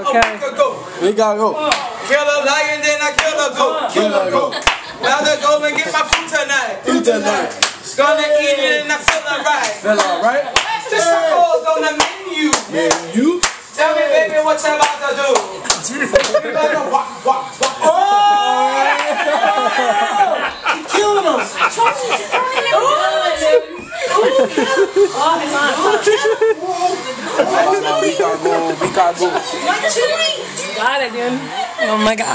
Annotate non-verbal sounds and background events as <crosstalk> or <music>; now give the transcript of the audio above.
Okay. We gotta go. Kill a lion, then I kill a goat. Kill a goat. Now to go and get my food tonight. Food tonight. Gonna eat it and I feel alright. Feel alright? Just tacos on the menu. Yeah, you? Tell me, baby, what you about to do? <laughs> You about to walk, walk, walk. Oh! <laughs> Killing him. We gotta go. We gotta go. Got it, dude. Oh my god.